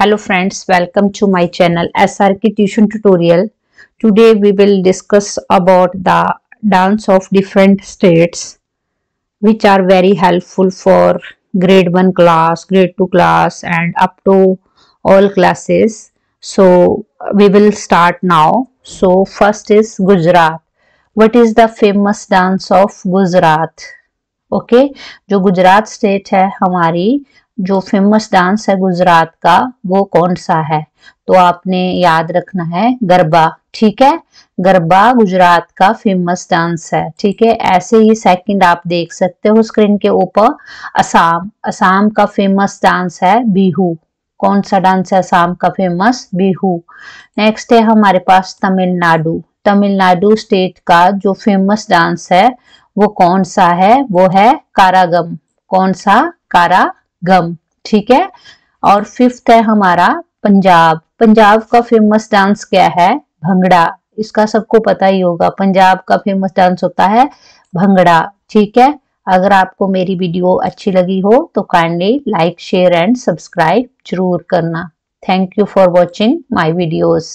Hello friends welcome to my channel एसआरकी tuition tutorial today we will discuss about the dance of different states which are very helpful for grade one class grade two class and up to all classes so we will start now so first is Gujarat what is the famous dance of Gujarat okay okay, जो Gujarat state है हमारी जो famous dance है गुजरात का, वो कौन सा है? तो आपने याद रखना है गरबा, ठीक है? गरबा गुजरात का फ़ेमस डांस है, ठीक है? ऐसे ही सेकंड आप देख सकते हो स्क्रीन के ऊपर, असम असम का फ़ेमस डांस है बिहू। कौन सा डांस है असम का फ़ेमस बिहू। नेक्स्ट है हमारे पास तमिलनाडु। तमिलनाडु स्टेट का जो फ़ेमस डांस है, वो कौन सा है? वो है कारागम। कौन सा? कारा गम, ठीक है? और फिफ्थ है हमारा पंजाब। पंजाब का फ़ेमस डांस क्या है? भंगड़ा। इसका सबको पता ही होगा, पंजाब का फ़ेमस डांस होता है भंगड़ा, ठीक है? अगर आपको मेरी वीडियो अच्छी लगी हो तो kindly like share and subscribe ज़रूर करना। Thank you for watching my videos